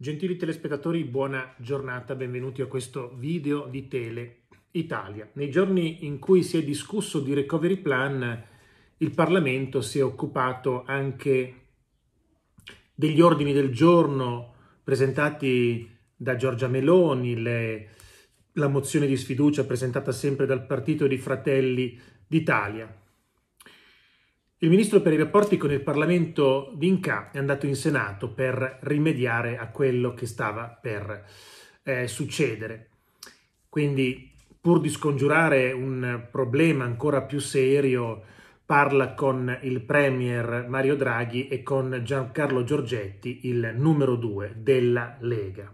Gentili telespettatori, buona giornata, benvenuti a questo video di Tele Italia. Nei giorni in cui si è discusso di recovery plan, il Parlamento si è occupato anche degli ordini del giorno presentati da Giorgia Meloni, le, la mozione di sfiducia presentata sempre dal Partito di Fratelli d'Italia. Il ministro per i rapporti con il Parlamento D'Inca è andato in Senato per rimediare a quello che stava per eh, succedere. Quindi, pur di scongiurare un problema ancora più serio, parla con il Premier Mario Draghi e con Giancarlo Giorgetti, il numero due della Lega.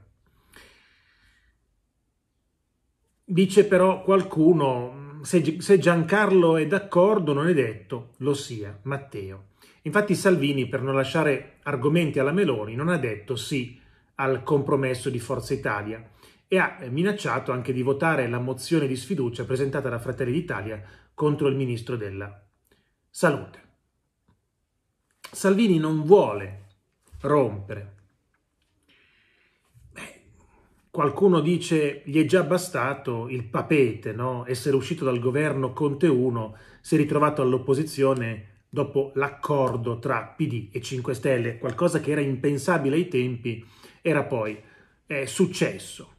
Dice però qualcuno, se, Giancarlo è d'accordo non è detto lo sia Matteo. Infatti Salvini, per non lasciare argomenti alla Meloni, non ha detto sì al compromesso di Forza Italia e ha minacciato anche di votare la mozione di sfiducia presentata da Fratelli d'Italia contro il ministro della Salute. Salvini non vuole rompere Qualcuno dice gli è già bastato il papete, no? essere uscito dal governo Conte 1, si è ritrovato all'opposizione dopo l'accordo tra PD e 5 Stelle, qualcosa che era impensabile ai tempi, era poi eh, successo.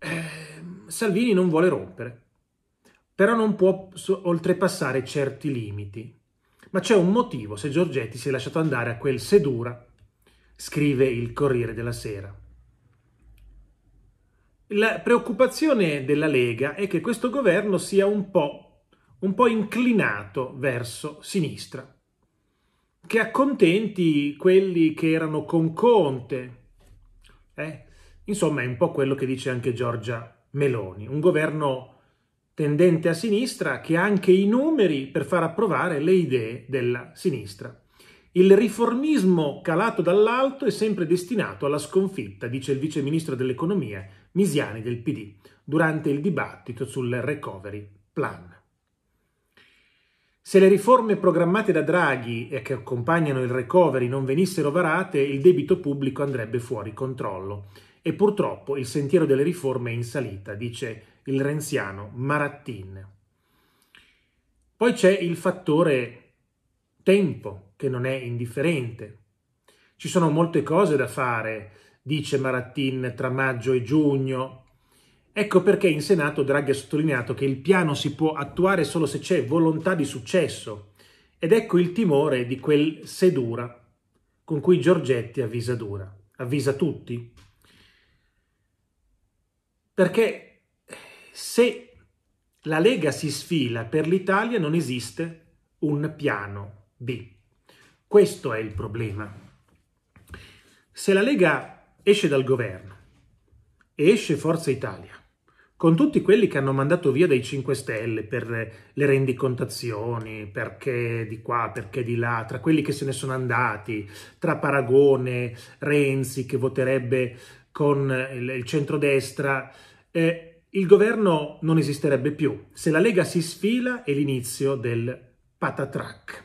Eh, Salvini non vuole rompere, però non può oltrepassare certi limiti. Ma c'è un motivo se Giorgetti si è lasciato andare a quel sedura, scrive il Corriere della Sera. La preoccupazione della Lega è che questo governo sia un po', un po inclinato verso sinistra, che accontenti quelli che erano con Conte. Eh? Insomma, è un po' quello che dice anche Giorgia Meloni, un governo tendente a sinistra che ha anche i numeri per far approvare le idee della sinistra. Il riformismo calato dall'alto è sempre destinato alla sconfitta, dice il vice ministro dell'economia Misiani del PD durante il dibattito sul recovery plan. Se le riforme programmate da Draghi e che accompagnano il recovery non venissero varate, il debito pubblico andrebbe fuori controllo. E purtroppo il sentiero delle riforme è in salita, dice il renziano Marattin. Poi c'è il fattore tempo che non è indifferente. Ci sono molte cose da fare, dice Marattin, tra maggio e giugno. Ecco perché in Senato Draghi ha sottolineato che il piano si può attuare solo se c'è volontà di successo. Ed ecco il timore di quel sedura con cui Giorgetti avvisa Dura. Avvisa tutti. Perché se la Lega si sfila per l'Italia non esiste un piano B. Questo è il problema. Se la Lega esce dal governo e esce Forza Italia, con tutti quelli che hanno mandato via dai 5 Stelle per le rendicontazioni, perché di qua, perché di là, tra quelli che se ne sono andati, tra Paragone, Renzi che voterebbe con il centrodestra, eh, il governo non esisterebbe più. Se la Lega si sfila è l'inizio del patatrac.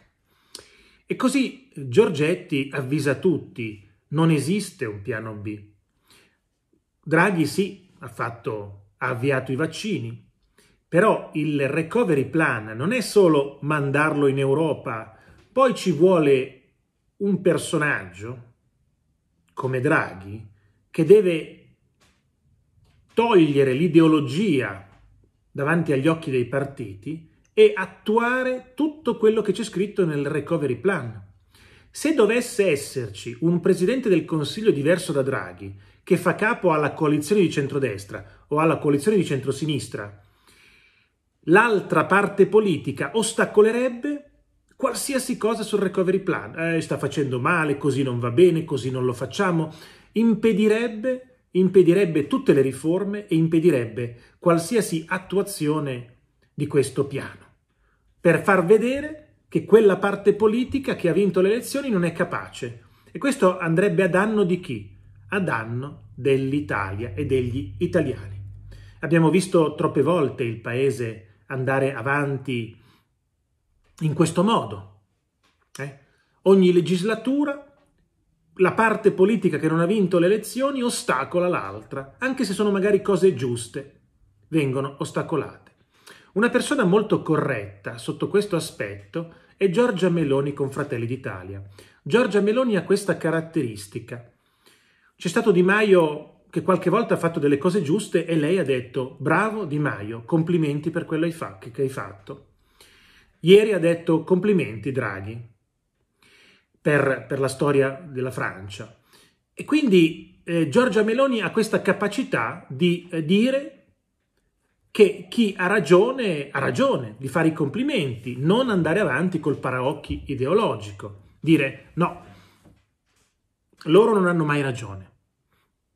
E così Giorgetti avvisa tutti, non esiste un piano B. Draghi sì, ha, fatto, ha avviato i vaccini, però il recovery plan non è solo mandarlo in Europa, poi ci vuole un personaggio come Draghi che deve togliere l'ideologia davanti agli occhi dei partiti e attuare tutto quello che c'è scritto nel recovery plan. Se dovesse esserci un presidente del Consiglio diverso da Draghi, che fa capo alla coalizione di centrodestra o alla coalizione di centrosinistra, l'altra parte politica ostacolerebbe qualsiasi cosa sul recovery plan. Eh, sta facendo male, così non va bene, così non lo facciamo. Impedirebbe, impedirebbe tutte le riforme e impedirebbe qualsiasi attuazione di questo piano, per far vedere che quella parte politica che ha vinto le elezioni non è capace. E questo andrebbe a danno di chi? A danno dell'Italia e degli italiani. Abbiamo visto troppe volte il paese andare avanti in questo modo. Eh? Ogni legislatura la parte politica che non ha vinto le elezioni ostacola l'altra, anche se sono magari cose giuste, vengono ostacolate. Una persona molto corretta sotto questo aspetto è Giorgia Meloni con Fratelli d'Italia. Giorgia Meloni ha questa caratteristica. C'è stato Di Maio che qualche volta ha fatto delle cose giuste e lei ha detto bravo Di Maio, complimenti per quello che hai fatto. Ieri ha detto complimenti Draghi per, per la storia della Francia. E quindi eh, Giorgia Meloni ha questa capacità di eh, dire che chi ha ragione ha ragione, di fare i complimenti, non andare avanti col paraocchi ideologico, dire no, loro non hanno mai ragione.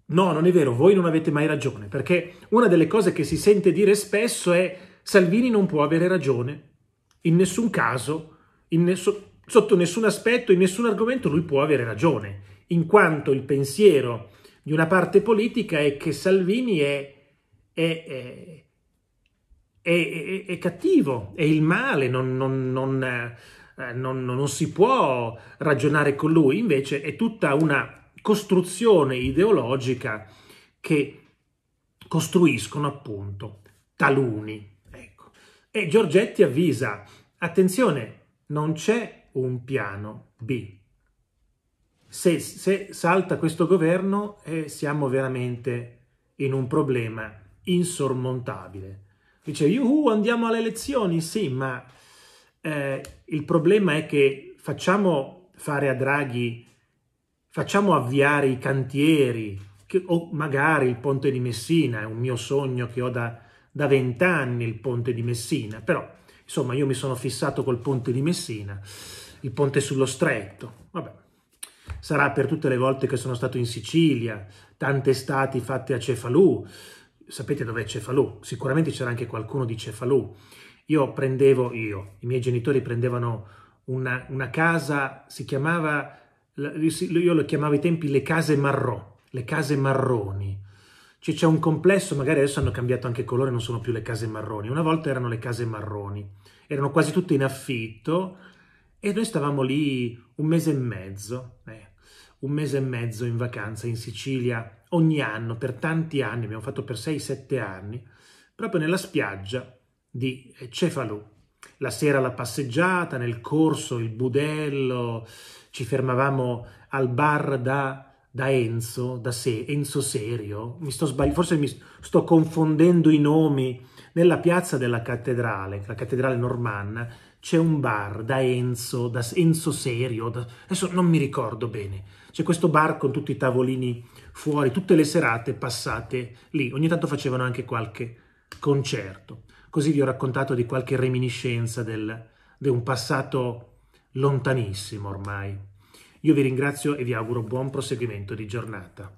No, non è vero, voi non avete mai ragione, perché una delle cose che si sente dire spesso è Salvini non può avere ragione, in nessun caso, in nessun, sotto nessun aspetto, in nessun argomento lui può avere ragione, in quanto il pensiero di una parte politica è che Salvini è, è, è, è cattivo, è il male, non, non, non, eh, non si può ragionare con lui, invece è tutta una costruzione ideologica che costruiscono appunto taluni. Ecco. E Giorgetti avvisa, attenzione, non c'è un piano B. Se, se salta questo governo eh, siamo veramente in un problema insormontabile. Dice, yuhu, andiamo alle elezioni, sì, ma eh, il problema è che facciamo fare a Draghi, facciamo avviare i cantieri, che, o magari il ponte di Messina, è un mio sogno che ho da vent'anni, il ponte di Messina, però insomma io mi sono fissato col ponte di Messina il ponte sullo stretto. Vabbè, sarà per tutte le volte che sono stato in Sicilia, tante estati fatte a Cefalù. Sapete dov'è Cefalù? Sicuramente c'era anche qualcuno di Cefalù. Io prendevo, io, i miei genitori prendevano una, una casa, si chiamava, io lo chiamavo ai tempi le case marrò, le case marroni. Cioè c'è un complesso, magari adesso hanno cambiato anche colore, non sono più le case marroni. Una volta erano le case marroni, erano quasi tutte in affitto, e noi stavamo lì un mese e mezzo, eh, un mese e mezzo in vacanza in Sicilia ogni anno, per tanti anni, abbiamo fatto per 6-7 anni, proprio nella spiaggia di Cefalù. La sera la passeggiata, nel corso il budello, ci fermavamo al bar da, da Enzo, da Se, Enzo Serio, mi sto sbagliando, forse mi sto confondendo i nomi, nella piazza della cattedrale, la cattedrale normanna, c'è un bar da Enzo, da Enzo Serio, da, adesso non mi ricordo bene. C'è questo bar con tutti i tavolini fuori, tutte le serate passate lì. Ogni tanto facevano anche qualche concerto. Così vi ho raccontato di qualche reminiscenza del, di un passato lontanissimo ormai. Io vi ringrazio e vi auguro buon proseguimento di giornata.